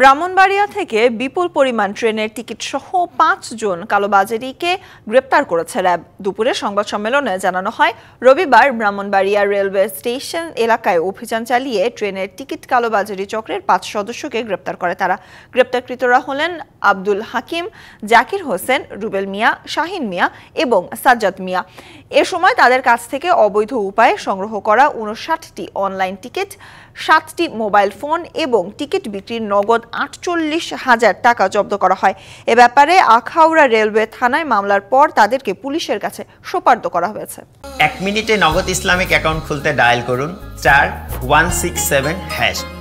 ব্রাহ্মণবাড়িয়া থেকে বিপুল পরিমাণ ট্রেনের টিকিট সহ পাঁচজন কালোবাজারিকে গ্রেপ্তার করেছে র্যাব। দুপুরে সংবাদ সম্মেলনে জানানো হয়, রবিবার ব্রাহ্মণবাড়িয়া রেলওয়ে স্টেশন এলাকায় অভিযান চালিয়ে ট্রেনের টিকিট কালোবাজারি চক্রের পাঁচ সদস্যকে গ্রেপ্তার করে তারা। গ্রেপ্তারকৃতরা হলেন আব্দুল হাকিম, জাকির হোসেন, রুবেল মিয়া, শাহিন মিয়া এবং সাজ্জাদ মিয়া। এ সময় তাদের কাছ থেকে অবৈধ উপায়ে সংগ্রহ করা উনষাটটি অনলাইন টিকিট, সাতটি মোবাইল ফোন এবং টিকিট বিক্রির নগদ আটচল্লিশ হাজার টাকা জব্দ করা হয়। এ ব্যাপারে আখাউড়া রেলওয়ে থানায় মামলার পর তাদেরকে পুলিশের কাছে সোপার্দ করা হয়েছে। এক মিনিটে নগদ ইসলামিক অ্যাকাউন্ট খুলতে ডায়াল করুন, চার, ওয়ান সিক্স সেভেন, হ্যাশ।